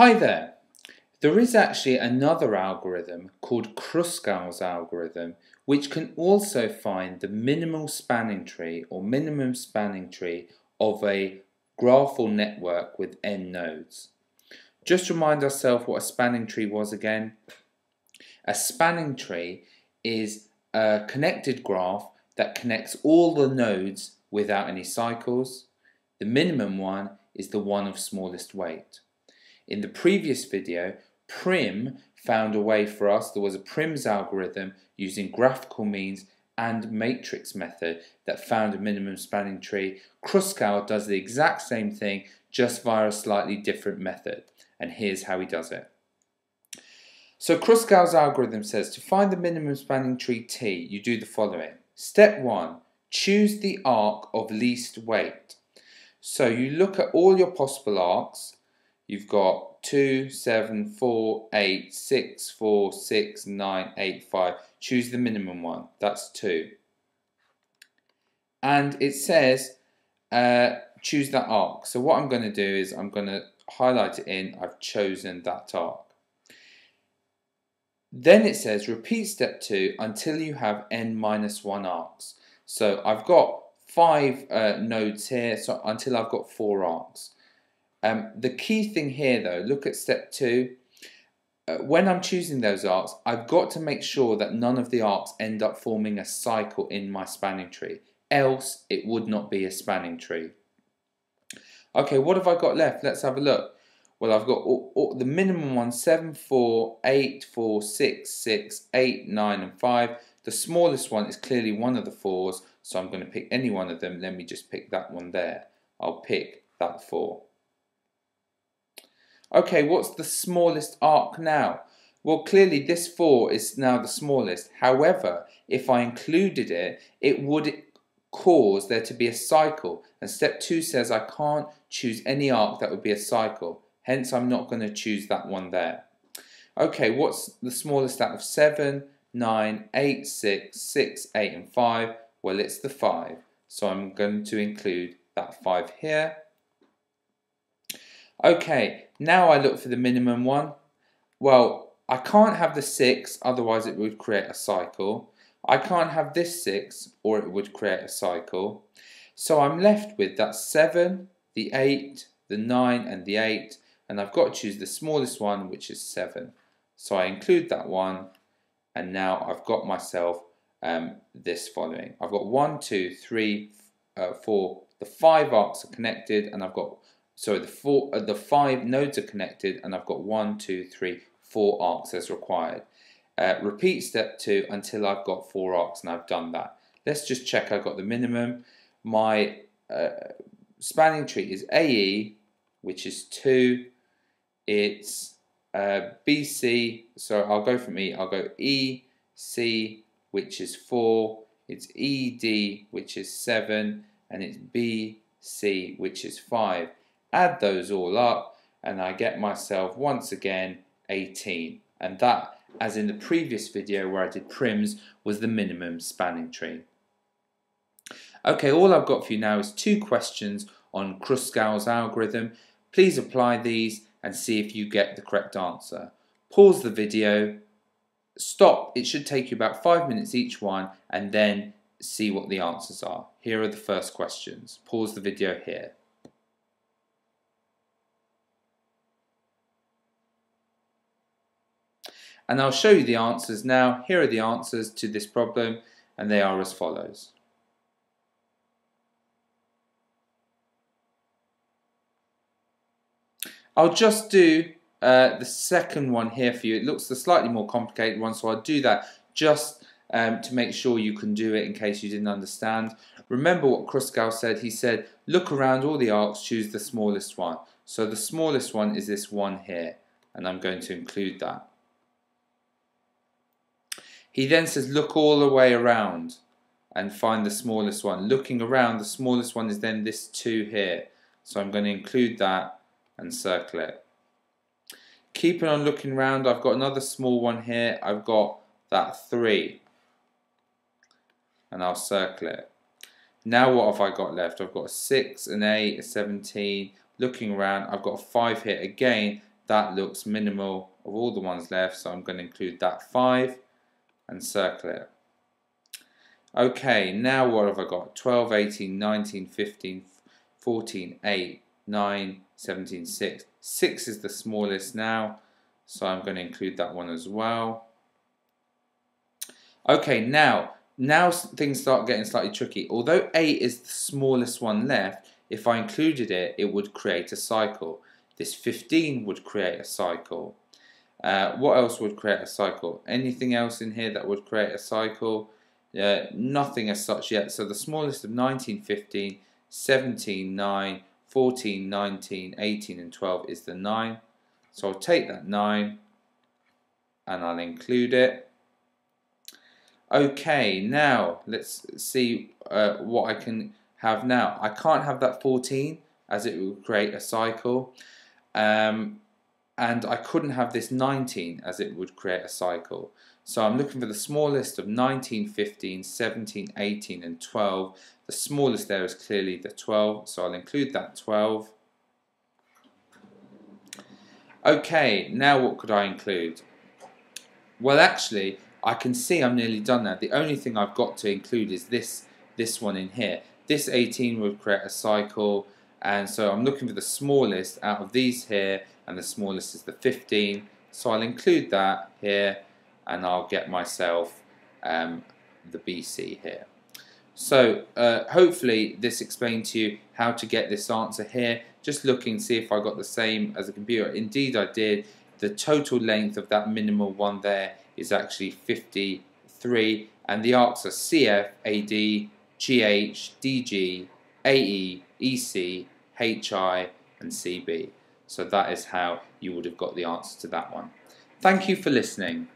Hi there. There is actually another algorithm called Kruskal's algorithm which can also find the minimal spanning tree or minimum spanning tree of a graphal network with n nodes. Just remind ourselves what a spanning tree was again. A spanning tree is a connected graph that connects all the nodes without any cycles. The minimum one is the one of smallest weight. In the previous video, Prim found a way for us, there was a Prim's algorithm using graphical means and matrix method that found a minimum spanning tree. Kruskal does the exact same thing, just via a slightly different method. And here's how he does it. So Kruskal's algorithm says to find the minimum spanning tree T, you do the following. Step 1. Choose the arc of least weight. So you look at all your possible arcs. You've got 2, 7, 4, 8, 6, 4, 6, 9, 8, 5. Choose the minimum one. That's 2. And it says uh, choose that arc. So what I'm going to do is I'm going to highlight it in. I've chosen that arc. Then it says repeat step 2 until you have n minus 1 arcs. So I've got five uh, nodes here, so until I've got four arcs. Um, the key thing here though, look at step two. Uh, when I'm choosing those arcs, I've got to make sure that none of the arcs end up forming a cycle in my spanning tree. Else, it would not be a spanning tree. Okay, what have I got left? Let's have a look. Well, I've got all, all, the minimum one, 7, 4, 8, 4, 6, 6, 8, 9, and 5. The smallest one is clearly one of the fours, so I'm going to pick any one of them. Let me just pick that one there. I'll pick that 4. Okay, what's the smallest arc now? Well, clearly this 4 is now the smallest. However, if I included it, it would cause there to be a cycle. And step 2 says I can't choose any arc that would be a cycle. Hence, I'm not going to choose that one there. Okay, what's the smallest out of 7, 9, 8, 6, 6, 8 and 5? Well, it's the 5. So I'm going to include that 5 here. Okay, now I look for the minimum one. Well, I can't have the 6, otherwise it would create a cycle. I can't have this 6, or it would create a cycle. So I'm left with that 7, the 8, the 9 and the 8, and I've got to choose the smallest one, which is 7. So I include that one, and now I've got myself um, this following. I've got one, two, three, uh, four. The five arcs are connected, and I've got so the four, uh, the five nodes are connected, and I've got one, two, three, four arcs as required. Uh, repeat step two until I've got four arcs, and I've done that. Let's just check I've got the minimum. My uh, spanning tree is AE, which is two. It's uh, BC, so I'll go from E. I'll go E, C, which is 4, it's ED, which is 7, and it's BC, which is 5. Add those all up, and I get myself, once again, 18. And that, as in the previous video where I did Prim's, was the minimum spanning tree. Okay, all I've got for you now is two questions on Kruskal's algorithm. Please apply these and see if you get the correct answer. Pause the video, stop, it should take you about five minutes each one, and then see what the answers are. Here are the first questions. Pause the video here. And I'll show you the answers now. Here are the answers to this problem, and they are as follows. I'll just do uh, the second one here for you. It looks the slightly more complicated one, so I'll do that just um, to make sure you can do it in case you didn't understand. Remember what Kruskal said. He said, look around all the arcs, choose the smallest one. So the smallest one is this one here, and I'm going to include that. He then says, look all the way around and find the smallest one. Looking around, the smallest one is then this 2 here. So I'm going to include that and circle it. Keeping on looking around, I've got another small one here. I've got that 3. And I'll circle it. Now what have I got left? I've got a 6, an 8, a 17. Looking around, I've got a 5 here. Again, that looks minimal of all the ones left, so I'm going to include that 5 and circle it. Okay, now what have I got? 12, 18, 19, 15, 14, 8, 9, 17, 6. 6 is the smallest now, so I'm going to include that one as well. Okay, now, now things start getting slightly tricky. Although 8 is the smallest one left, if I included it, it would create a cycle. This 15 would create a cycle. Uh, what else would create a cycle? Anything else in here that would create a cycle? Uh, nothing as such yet. So the smallest of 19, 15, 17, 9, 14, 19, 18 and 12 is the 9. So I'll take that 9 and I'll include it. Okay, now let's see uh, what I can have now. I can't have that 14 as it will create a cycle. Um, and I couldn't have this 19 as it would create a cycle. So I'm looking for the smallest of 19, 15, 17, 18 and 12. The smallest there is clearly the 12, so I'll include that 12. Okay, now what could I include? Well actually, I can see I'm nearly done now. The only thing I've got to include is this, this one in here. This 18 would create a cycle, and so I'm looking for the smallest out of these here and the smallest is the 15 so I'll include that here and I'll get myself um, the BC here. So uh, hopefully this explained to you how to get this answer here. Just looking see if I got the same as a computer. Indeed I did. The total length of that minimal one there is actually 53 and the arcs are CF, AD, GH, DG, AE, EC, HI and CB. So that is how you would have got the answer to that one. Thank you for listening.